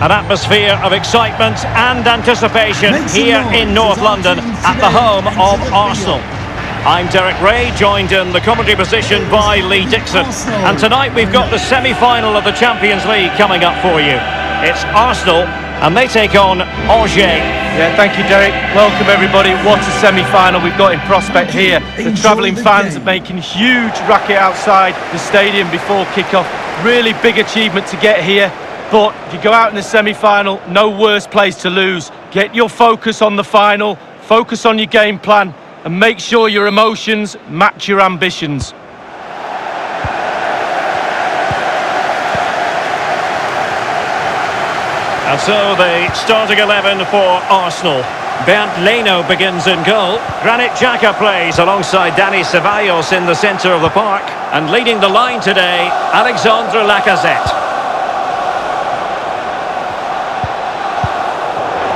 An atmosphere of excitement and anticipation here in North London at the home of Arsenal. I'm Derek Rae, joined in the commentary position by Lee Dixon. And tonight we've got the semi-final of the Champions League coming up for you. It's Arsenal, and they take on Angers. Yeah, thank you, Derek. Welcome, everybody. What a semi-final we've got in prospect here. The travelling fans are making huge racket outside the stadium before kick-off. Really big achievement to get here. But if you go out in the semi-final, no worse place to lose. Get your focus on the final, focus on your game plan, and make sure your emotions match your ambitions. And so the starting 11 for Arsenal. Bernd Leno begins in goal. Granit Xhaka plays alongside Dani Ceballos in the centre of the park. And leading the line today, Alexandre Lacazette.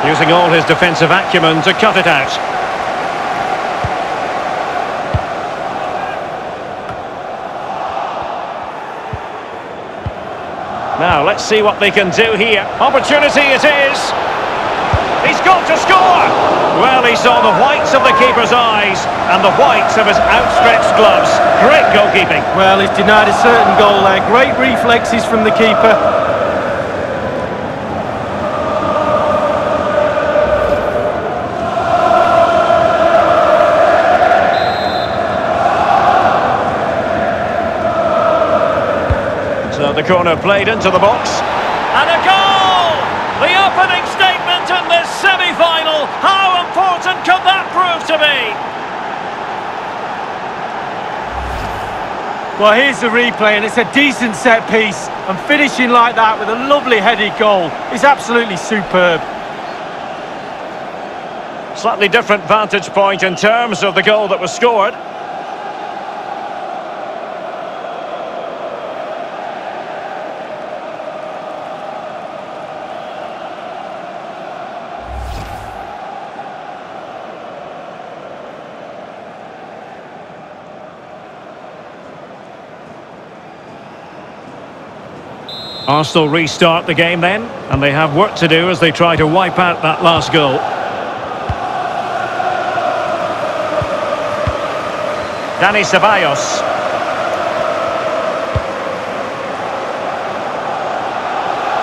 Using all his defensive acumen to cut it out. Now, let's see what they can do here. Opportunity it is. He's got to score! Well, he saw the whites of the keeper's eyes and the whites of his outstretched gloves. Great goalkeeping. Well, he's denied a certain goal there. Great reflexes from the keeper. Corner played into the box. And a goal! The opening statement in this semi-final. How important could that prove to be? Well, here's the replay, and it's a decent set piece. And finishing like that with a lovely headed goal is absolutely superb. Slightly different vantage point in terms of the goal that was scored. Arsenal restart the game then, and they have work to do as they try to wipe out that last goal. Dani Ceballos.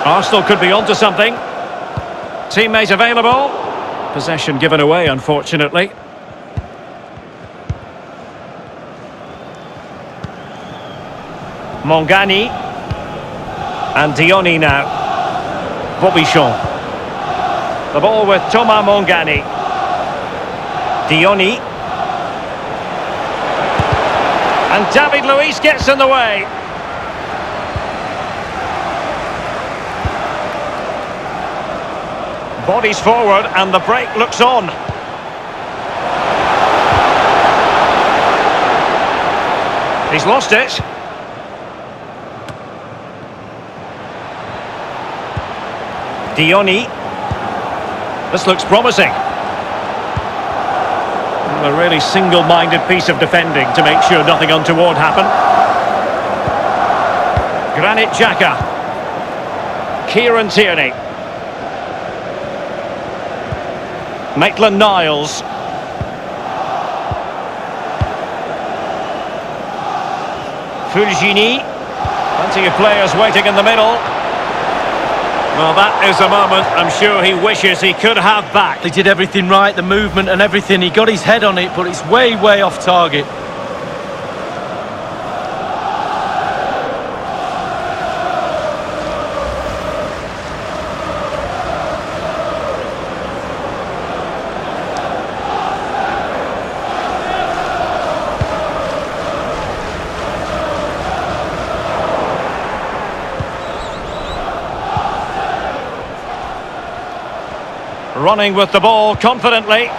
Arsenal could be onto something. Teammate available. Possession given away, unfortunately. Mangani. And Diony now. Bobichon. The ball with Thomas Mangani. Diony. And David Luiz gets in the way. Bodies forward and the break looks on. He's lost it. Diony. This looks promising. A really single-minded piece of defending to make sure nothing untoward happened. Granit Xhaka. Kieran Tierney. Maitland-Niles. Fulgini. Plenty of players waiting in the middle. Well, that is a moment I'm sure he wishes he could have back. He did everything right, the movement and everything. He got his head on it, but it's way, way off target. Running with the ball confidently.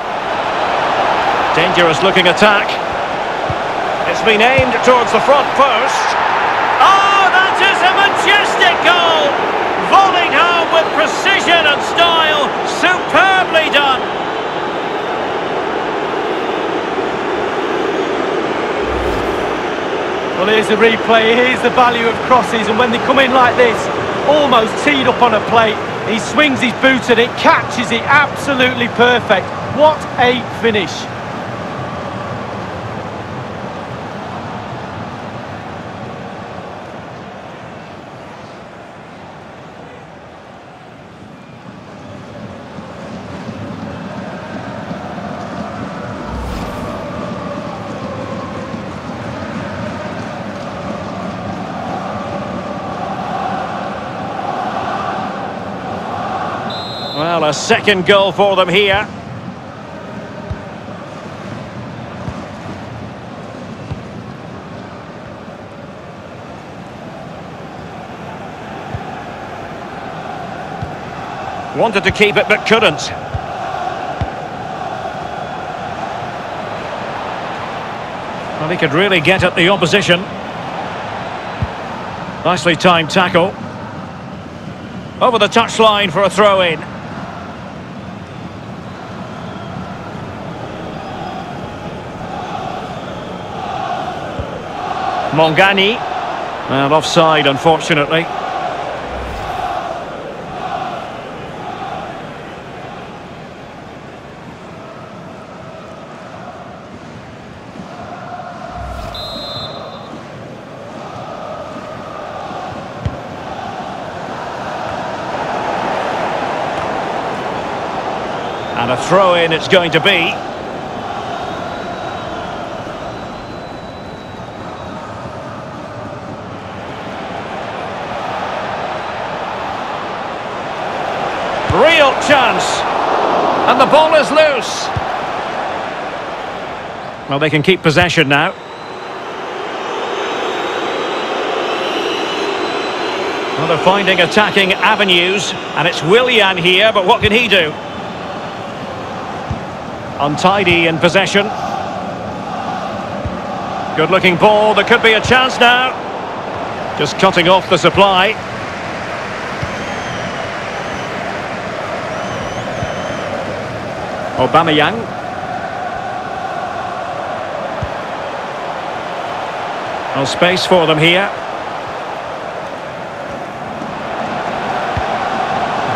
Dangerous looking attack. It's been aimed towards the front post. Oh, that is a majestic goal! Volleyed home with precision and style. Superbly done. Well, here's the replay. Here's the value of crosses. And when they come in like this, almost teed up on a plate, He swings his boot and it catches it absolutely perfect. What a finish. A second goal for them here. Wanted to keep it but couldn't. Well, he could really get at the opposition. Nicely timed tackle. Over the touchline for a throw-in. Mangani. And offside, unfortunately. And a throw-in it's going to be. Real chance. And the ball is loose. Well, they can keep possession now. Well, they're finding attacking avenues. And it's Willian here, but what can he do? Untidy in possession. Good looking ball. There could be a chance now. Just cutting off the supply. Aubameyang. No space for them here.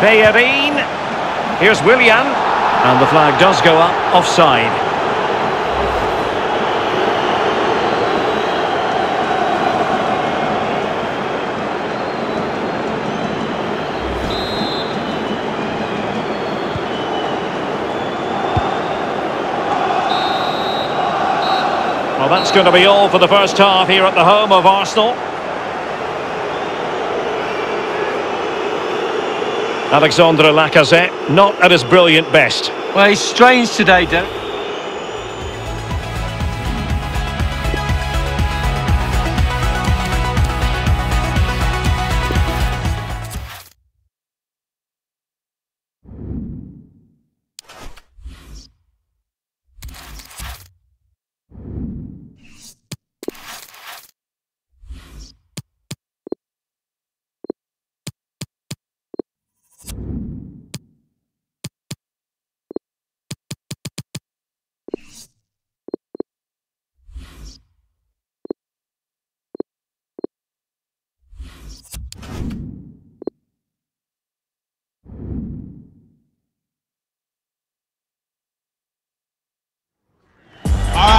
Bellerin. Here's Willian. And the flag does go up offside. Well, that's going to be all for the first half here at the home of Arsenal. Alexandre Lacazette, not at his brilliant best. Well, he's strange today, Derek.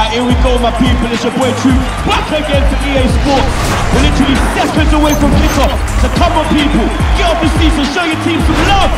Alright, here we go, my people. It's your boy True back again for EA Sports. We're literally seconds away from kickoff. So come on, people, get off the seats and show your team some love.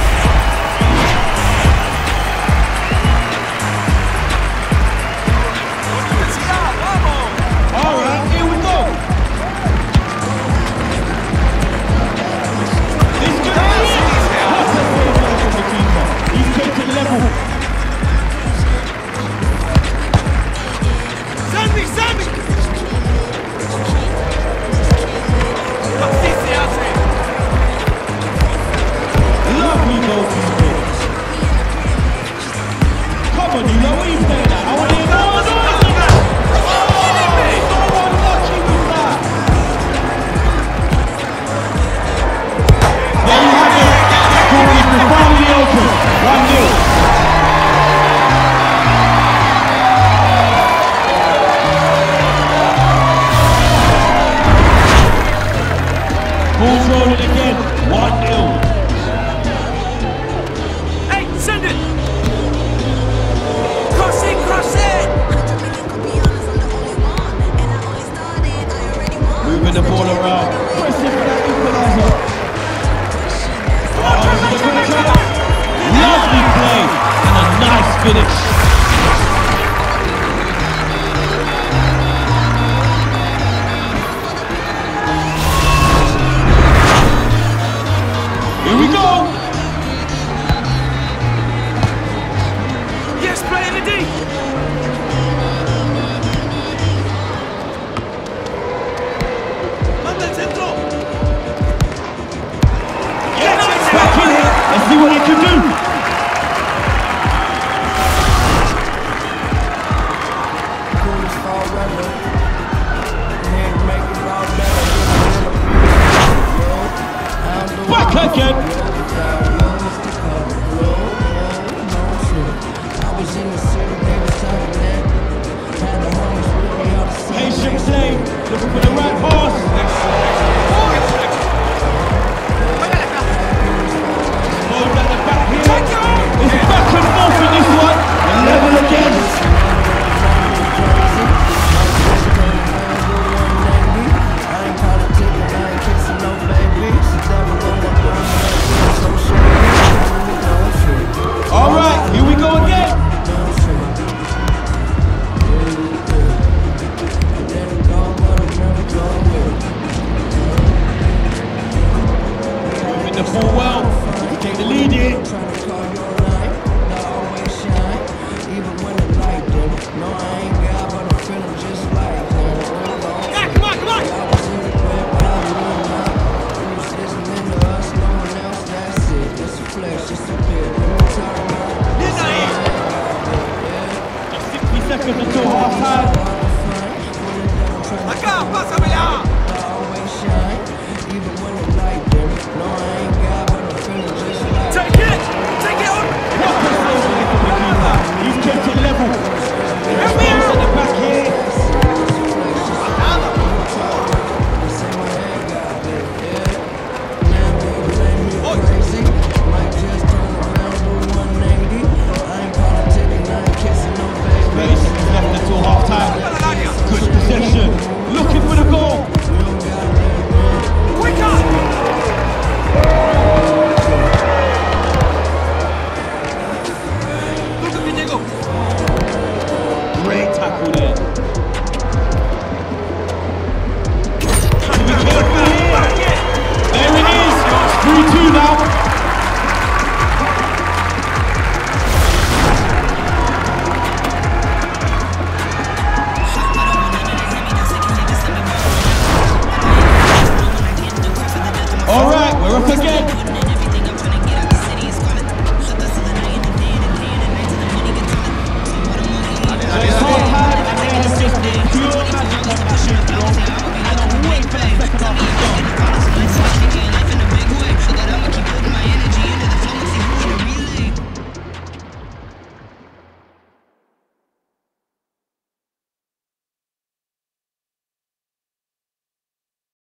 Acá, pásamela!